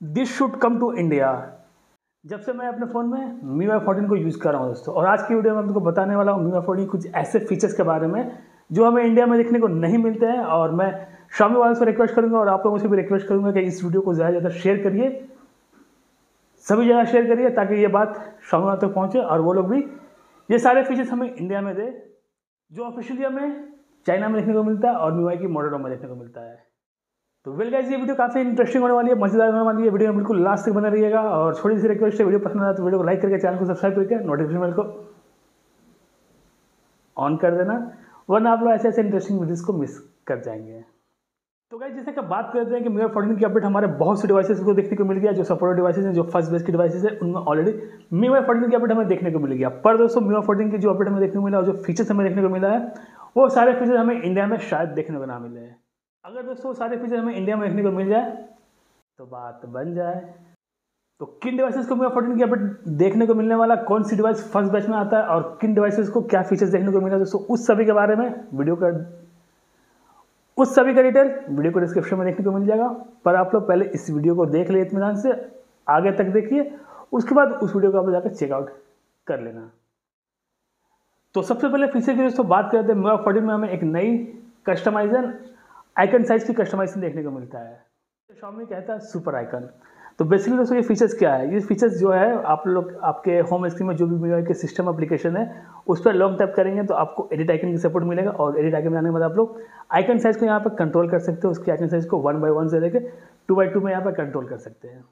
This should come to India जब से मैं अपने फ़ोन में मी वाई फोर्टीन को यूज़ कर रहा हूँ दोस्तों, और आज की वीडियो में आपको बताने वाला हूँ मी वाई फोर्टीन कुछ ऐसे फीचर्स के बारे में जो हमें इंडिया में देखने को नहीं मिलते हैं, और मैं शामी वाले से रिक्वेस्ट करूँगा और आप लोगों से भी रिक्वेस्ट करूँगा कि इस वीडियो को ज़्यादा से ज़्यादा शेयर करिए। सभी जगह शेयर करिए ताकि ये बात शामी वाले तक पहुँचे और वो लोग भी ये सारे फीचर्स हमें इंडिया में दे, जो ऑफिशियली हमें चाइना में देखने को मिलता है और मी वाई की मॉडलों में देखने को मिलता है। तो वेल गाइज़ ये वीडियो काफ़ी इंटरेस्टिंग होने वाली है, मज़ेदार होने वाली है। वीडियो में बिल्कुल लास्ट तक बना रहिएगा और छोटी सी रिक्वेस्ट है, वीडियो पसंद आया तो वीडियो को लाइक करके चैनल को सब्सक्राइब करके नोटिफिकेशन बेल को ऑन कर देना, वरना आप लोग ऐसे ऐसे इंटरेस्टिंग वीडियोज़ को मिस कर जाएँगे। तो गाइज़ जैसे कि बात करते हैं कि मेरा फोर्टीन की अपडेट हमारे बहुत से डिवाइसेस को देखने को मिल गया, जो सपोर्ट डिवाइसेस हैं, जो फ़र्स्ट बेस की डिवाइसेस है, उनमें ऑलरेडी मीवा फोर्टीन की अपडेट हमें देखने को मिल गया। पर दोस्तों मीवा फोर्टीन की जो अपडेट हमें देखने को मिला और जो फीचर्स हमें देखने को मिला है, वो सारे फीचर्स हमें इंडिया में शायद देखने को ना मिले। अगर दोस्तों सारे फीचर हमें इंडिया में देखने को मिल जाए तो बात बन जाए। तो किन डिवाइसेस को मेरा फोर्टीन की अपडेट देखने को मिलने वाला, कौन सी डिवाइस फ़र्स्ट बैच में आता है, और किन डिवाइसेस को क्या फीचर्स देखने को मिला, दोस्तों, उस सभी के बारे में वीडियो का उस सभी का डिटेल वीडियो को डिस्क्रिप्शन में देखने को मिल जाएगा। पर आप लोग पहले इस वीडियो को देख ले इतमान से, आगे तक देखिए, उसके बाद उस वीडियो को आप जाकर चेकआउट कर लेना। तो सबसे पहले फीचर की दोस्तों बात करते हैं मेरा फोर्टीन में हमें एक नई कस्टमाइजन आइकन साइज़ की कस्टमाइजेशन देखने को मिलता है। शॉमी कहता है सुपर आइकन तो बेसिकली दोस्तों, ये फीचर्स क्या है? ये फीचर्स जो है, आप लोग, आपके होम स्क्रीन में जो भी मेरा के सिस्टम एप्लीकेशन है, उस पर लॉन्ग टैप करेंगे तो आपको एडिट आइकन की सपोर्ट मिलेगा और एडिट आइकन में आने के बाद आप लोग आइकन साइज़ को यहाँ पर कंट्रोल कर सकते हैं, उसकी आइकन साइज़ को वन बाई वन से लेकर टू बाई टू में यहाँ पर कंट्रोल कर सकते हैं।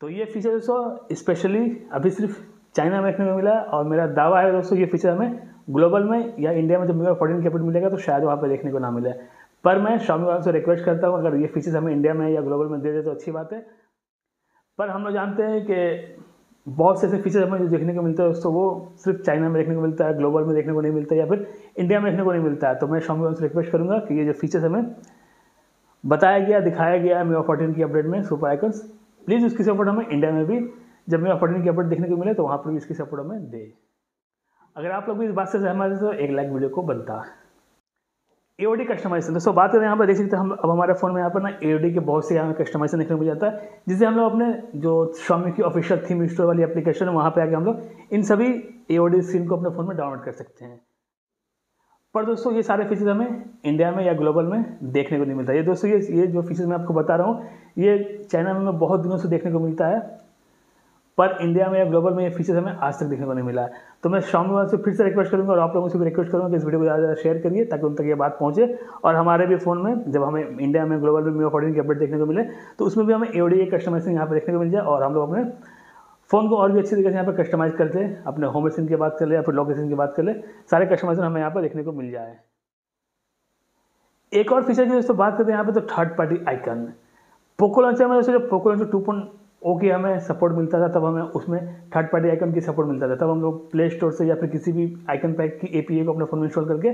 तो ये फीचर दोस्तों स्पेशली अभी सिर्फ़ चाइना में देखने को मिला और मेरा दावा है दोस्तों, ये फीचर हमें ग्लोबल में या इंडिया में जब मेरा फोर्टीन कैपिटल मिलेगा तो शायद वहाँ पर देखने को ना मिले। पर मैं शामी वालों से रिक्वेस्ट करता हूँ, अगर ये फीचर्स हमें इंडिया में या ग्लोबल में दे दे तो अच्छी बात है। पर हम लोग जानते हैं कि बहुत से ऐसे फीचर्स हमें जो देखने को मिलता है दोस्तों वो सिर्फ़ चाइना में देखने को मिलता है ग्लोबल में देखने को नहीं मिलता, या फिर इंडिया में देखने को नहीं मिलता है। तो मैं शामी वालों से रिक्वेस्ट करूँगा कि ये जो फीचर्स हमें बताया गया, दिखाया गया मेरा फोर्टीन की अपडेट में सुपर आइकन्स प्लीज़ उसकी सपोर्ट हमें इंडिया में भी। जब मेरा फोर्टीन की अपडेट देखने को मिले तो वहाँ पर भी इसकी सपोर्ट हमें दे। अगर आप लोग भी इस बात से सहमत है तो एक लाइक वीडियो को बनता एओडी कस्टमाइजेशन दोस्तों बात करें यहाँ पर, देख सकते हैं हम, अब हमारे फ़ोन में यहाँ पर ना एओडी के बहुत से यहाँ कस्टमाइजेशन देखने को मिल जाता है जिससे हम लोग अपने जो शॉमी की ऑफिशियल थीम स्टोर वाली एप्लीकेशन है, वहाँ पे आके हम लोग इन सभी एओडी सीन को अपने फ़ोन में डाउनलोड कर सकते हैं। पर दोस्तों, ये सारे फीचर्स हमें इंडिया में या ग्लोबल में देखने को नहीं मिलता। ये दोस्तों, ये ये जो फीचर्स मैं आपको बता रहा हूँ, ये चाइना में बहुत दिनों से देखने को मिलता है। पर इंडिया में या ग्लोबल में ये फीचर्स हमें आज तक देखने को नहीं मिला है। तो मैं शामी से फिर से रिक्वेस्ट करूँगा और आप लोगों से भी रिक्वेस्ट करूँगा कि इस वीडियो को ज़्यादा ज़्यादा शेयर करिए ताकि उन तक ये बात पहुँचे और हमारे भी फ़ोन में जब हमें इंडिया में ग्लोबल में मेरा फोर्टीन की अपडेट देखने को मिले तो उसमें भी हमें एओडी कस्टमाइजिंग यहाँ पर देखने को मिल जाए और हम लोग अपने फ़ोन को और भी अच्छी तरीके से यहाँ पर कस्टमाइज़ करते हैं अपने होम स्क्रीन की बात कर ले या फिर लोकेशन की बात कर ले, सारे कस्टमाइजेशन हमें यहाँ पर देखने को मिल जाए। एक और फीचर की दोस्तों बात करते हैं यहाँ पे तो third party icon Poco launcher में दोस्तों जब Poco launcher two point O की हमें सपोर्ट मिलता था, तब हमें उसमें थर्ड पार्टी आइकन की सपोर्ट मिलता था। तब हम लोग प्ले स्टोर से या फिर किसी भी आइकन पैक की एपीए को अपने फ़ोन में इंस्टॉल करके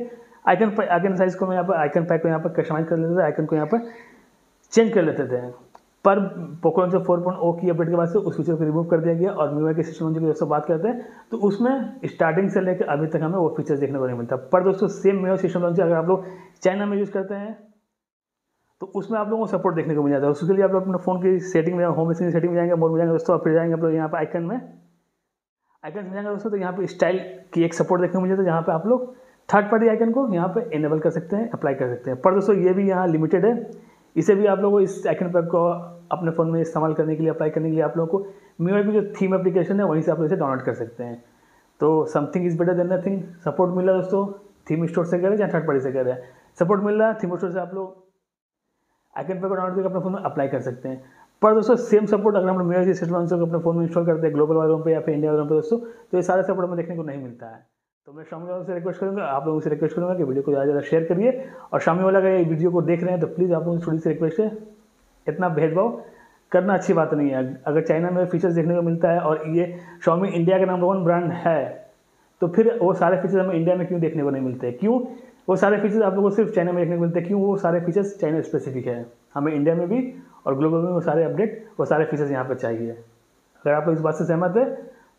आइकन आइकन साइज़ को मैं यहाँ पर आइकन पैक को यहाँ पर कस्टमाइज कर लेते थे आइकन को यहाँ पर चेंज कर लेते थे। पर Poco launcher four point O की अपडेट के बाद से उस फीचर को रिमूव कर दिया गया और मीवा के सिस्टम की दोस्तों बात करते हैं तो उसमें स्टार्टिंग से लेकर अभी तक हमें वो फीचर देखने को नहीं मिलता। पर दोस्तों सेम मीवा सिस्टम अगर आप लोग चाइना में यूज़ करते हैं तो उसमें आप लोगों को सपोर्ट देखने को मिल जाता है। उसके लिए आप लोग अपने फ़ोन की सेटिंग में होम स्क्रीन सेटिंग में जाएँगे मोड में जाएँगे दोस्तों फिर जाएँगे आप लोग यहाँ पर आइकन में। आइकन में जाएँगे दोस्तों तो यहाँ पर स्टाइल की एक सपोर्ट देखने को मिल जाता है, जहाँ पर आप लोग थर्ड पार्टी आइकन को यहाँ पे इनेबल कर सकते हैं अप्लाई कर सकते हैं। पर दोस्तों, ये भी यहाँ लिमिटेड है। इसे भी आप लोगों को इस आइकन पैक को अपने फ़ोन में इस्तेमाल करने के लिए अप्लाई करने के लिए आप लोगों को मीवा की जो थीम एप्लीकेशन है, वहीं से आप लोग इसे डाउनलोड कर सकते हैं। तो something is better than nothing support मिल दोस्तों थीम स्टोर से करें या थर्ड पार्टी से करें सपोर्ट मिल रहा है थीम स्टोर से आप लोग आइकन पे डाउनलोड करके अपने फ़ोन में अप्लाई कर सकते हैं। पर दोस्तों सेम सपोर्ट अगर हम लोग मेरा सिस्टम अपने फ़ोन में इंस्टॉल करते हैं ग्लोबल वालों पे या फिर इंडिया वालों पे दोस्तों तो ये सारे सपोर्ट हमें देखने को नहीं मिलता है। तो मैं शामी वालों से रिक्वेस्ट करूँगा, आप लोगों से रिक्वेस्ट करूँगा कि वीडियो को ज़्यादा ज़्यादा शेयर करिए। और शामी वाला अगर ये वीडियो को देख रहे हैं तो प्लीज़ आप लोगों से थोड़ी सी रिक्वेस्ट है, इतना भेदभाव करना अच्छी बात नहीं है। अगर चाइना में फीचर्स देखने को मिलता है और ये शॉमी इंडिया का नंबर वन ब्रांड है तो फिर वो सारे फीचर्स हमें इंडिया में क्यों देखने को नहीं मिलते? क्यों? वो सारे फीचर्स आप लोगों को सिर्फ़ चाइना में देखने को मिलते हैं क्यों वो सारे फीचर्स चाइना स्पेसिफिक है हमें इंडिया में भी और ग्लोबल में वो सारे अपडेट वो सारे फीचर्स यहाँ पर चाहिए अगर आप इस बात से सहमत है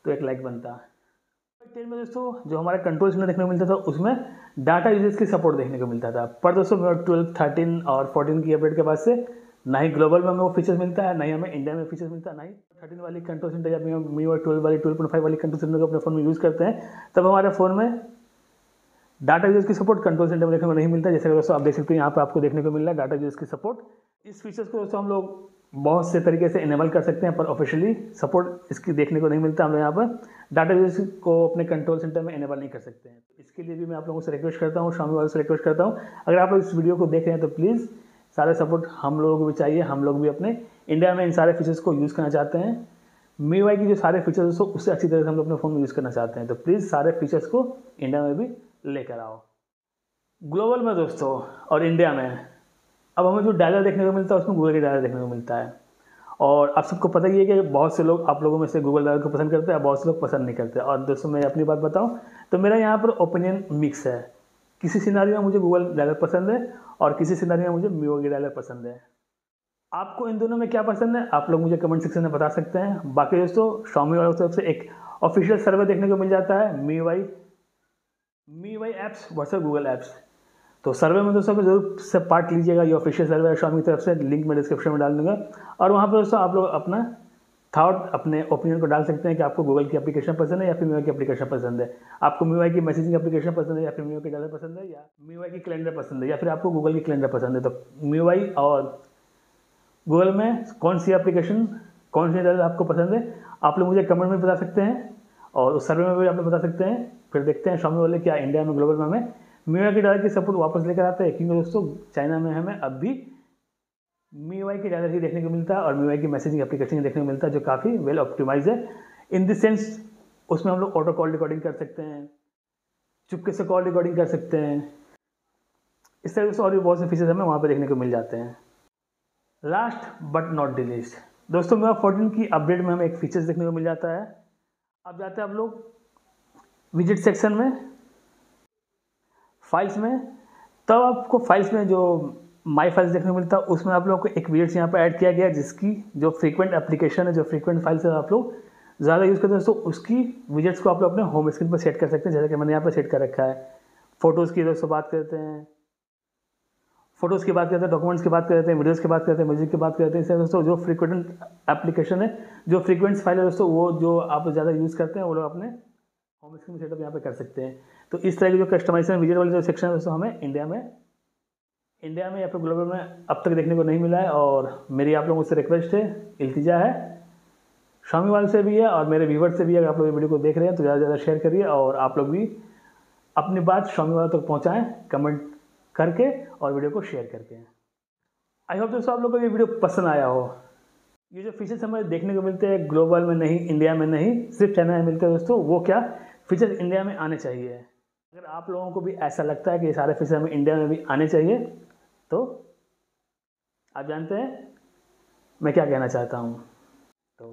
तो एक लाइक बनता है टेन में दोस्तों जो हमारे कंट्रोल में देखने को मिलता था उसमें डाटा यूजेस की सपोर्ट देखने को मिलता था पर दोस्तों ट्वेल्व थर्टीन और फोर्टीन की अपडेट के बाद से ना ही ग्लोबल में हमें वो फीचर्स मिलता है ना ही हमें इंडिया में फीचर्स मिलता है ना ही थर्टीन वाली कंट्रोल सेंटर या मी और ट्वेल्व वाली ट्वेल्व पॉइंट फाइव वाली कंट्रोल सेंटर को अपने फ़ोन में यूज़ करते हैं तब हमारे फ़ोन में डाटा यूज़ की सपोर्ट कंट्रोल सेंटर में देखने को नहीं मिलता, जैसे दोस्तों आप देख सकते हैं, यहाँ पर आपको देखने को मिल रहा है डाटा यूज़ की सपोर्ट इस फीचर्स को दोस्तों हम लोग बहुत से तरीके से इनेबल कर सकते हैं, पर ऑफिशियली सपोर्ट इसकी देखने को नहीं मिलता हम लोग यहाँ पर। डाटा यूज़ को अपने कंट्रोल सेंटर में इनेबल नहीं कर सकते हैं। इसके लिए भी मैं आप लोगों से रिक्वेस्ट करता हूँ शामी वालों से रिक्वेस्ट करता हूँ, अगर आप इस वीडियो को देख रहे हैं तो प्लीज़ सारे सपोर्ट हम लोगों को भी चाहिए, हम लोग भी अपने इंडिया में इन सारे फीचर्स को यूज़ करना चाहते हैं। मी वाई की जो सारे फीचर्स हो उससे अच्छी तरह से हम लोग अपने फ़ोन में यूज़ करना चाहते हैं। तो प्लीज़ सारे फीचर्स को इंडिया में भी लेकर आओ। ग्लोबल में दोस्तों, और इंडिया में, अब हमें जो डायलर देखने को मिलता है, उसमें गूगल के डायलर देखने को मिलता है। और आप सबको पता ही है कि बहुत से लोग आप लोगों में से गूगल डायलर को पसंद करते हैं, बहुत से लोग पसंद नहीं करते। और दोस्तों, मैं अपनी बात बताऊँ तो मेरा यहाँ पर ओपिनियन मिक्स है। किसी सिनारी में मुझे गूगल डायलर पसंद है, और किसी सिनारी में मुझे मीओ की डायलर पसंद है। आपको इन दोनों में क्या पसंद है, आप लोग मुझे कमेंट सेक्शन में बता सकते हैं। बाकी दोस्तों शॉमी वालों की तरफ़ से एक ऑफिशियल सर्वे देखने को मिल जाता है MIUI MIUI apps versus Google apps तो सर्वे में दोस्तों ज़रूर से पार्ट लीजिएगा, ये ऑफिशियल सर्वे है की तरफ़ से लिंक मैं डिस्क्रिप्शन में डाल दूँगा। और वहाँ पर दोस्तों आप लोग अपना थाट अपने ओपिनियन को डाल सकते हैं कि आपको गूगल की एप्लीकेशन पसंद है या फिर मीवाई की एप्लीकेशन पसंद है। आपको मीवाई की मैसेजिंग एप्लीकेशन पसंद है या फिर मीवाई की डालर पसंद है या मीवाई की कैलेंडर पसंद है या फिर आपको गूगल की कैलेंडर पसंद है। तो मीवाई और गूगल में कौन सी एप्लीकेशन कौन सी डालर आपको पसंद है, आप लोग मुझे कमेंट में बता सकते हैं और उस सर्वे में भी आप लोग बता सकते हैं। फिर देखते हैं शामी वाले क्या इंडिया में ग्लोबल में हमें मीवा की डालर की सपोर्ट वापस लेकर आते हैं। क्योंकि दोस्तों चाइना में हमें अब भी मी वाई के डायलर ही देखने को मिलता है और मी वाई की मैसेजिंग एप्लीकेशन देखने को मिलता है जो काफ़ी वेल ऑप्टिमाइज है। इन दिस सेंस उसमें हम लोग ऑटो कॉल रिकॉर्डिंग कर सकते हैं, चुपके से कॉल रिकॉर्डिंग कर सकते हैं। इस तरह से और भी बहुत से फीचर्स हमें वहाँ पर देखने को मिल जाते हैं। लास्ट बट नॉट डिलीस्ट दोस्तों मेरा फोर्टीन की अपडेट में हमें एक फीचर्स देखने को मिल जाता है। अब जाते हैं आप लोग विज़िट सेक्शन में फाइल्स में, तब तो आपको फाइल्स में जो माई फाइल्स देखने को मिलता है उसमें आप लोगों को एक विजेट्स यहाँ पर ऐड किया गया, जिसकी जो फ्रीक्वेंट एप्लीकेशन है, जो फ्रीक्वेंट फाइल्स है आप लोग ज़्यादा यूज़ करते हैं तो उसकी विजिट्स को आप लोग अपने होम स्क्रीन पर सेट कर सकते हैं, जैसे कि मैंने यहाँ पर सेट कर रखा है। फ़ोटोज़ की दोस्तों बात करते हैं। फ़ोटोज़ की बात करते हैं डॉक्यूमेंट्स की बात करते हैं वीडियोज़ की बात करते हैं म्यूज़िक की बात करते हैं दोस्तों जो फ्रीक्वेंट एप्लीकेशन है, जो फ्रीक्वेंट फ़ाइल है दोस्तों, वो जो आप ज़्यादा यूज़ करते हैं, वो लोग अपने होम स्क्रीन सेटअप यहाँ पे कर सकते हैं। तो इस तरह की जो कस्टमाइजेशन विज़िट वाले जो सेक्शन है हमें इंडिया में इंडिया में या फिर ग्लोबल में अब तक देखने को नहीं मिला है और मेरी आप लोगों से रिक्वेस्ट है, इल्तिजा है। शामी वाल से भी है और मेरे व्यूवर से भी है, अगर आप लोग वीडियो को देख रहे हैं तो ज़्यादा से ज़्यादा शेयर करिए और आप लोग भी अपनी बात शामी वालों तक पहुँचाएँ कमेंट करके और वीडियो को शेयर करके। आई होप दोस्तों आप लोगों को ये वीडियो पसंद आया हो। ये जो फीचर्स हमें देखने को मिलते हैं ग्लोबल में नहीं इंडिया में नहीं, सिर्फ़ चाइना में मिलते हैं दोस्तों, वो क्या? फीचर इंडिया में आने चाहिए। अगर आप लोगों को भी ऐसा लगता है कि ये सारे फीचर हमें इंडिया में भी आने चाहिए तो आप जानते हैं मैं क्या कहना चाहता हूँ। तो